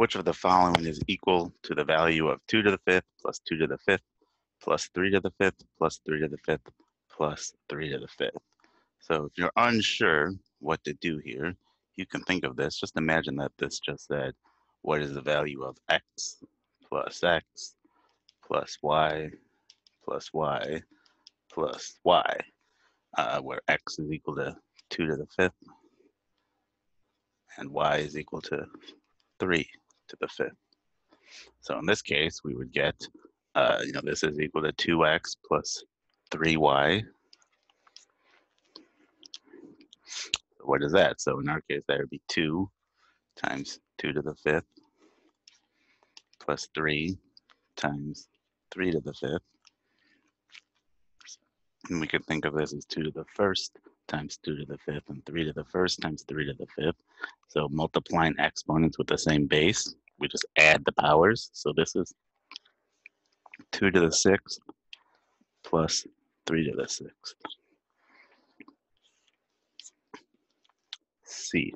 which of the following is equal to the value of 2 to the fifth plus 2 to the fifth plus 3 to the fifth plus 3 to the fifth plus 3 to the fifth. So if you're unsure what to do here, you can think of this. Just imagine that this just said, what is the value of x plus x plus y plus y plus y, uh, where x is equal to 2 to the fifth and y is equal to 3 to the fifth. So in this case, we would get, uh, you know, this is equal to 2x plus 3y. What is that? So in our case, that would be 2 times 2 to the fifth plus 3 times 3 to the fifth. And we could think of this as 2 to the first times 2 to the fifth and 3 to the first times 3 to the fifth. So multiplying exponents with the same base, we just add the powers. So this is 2 to the sixth plus 3 to the sixth. C.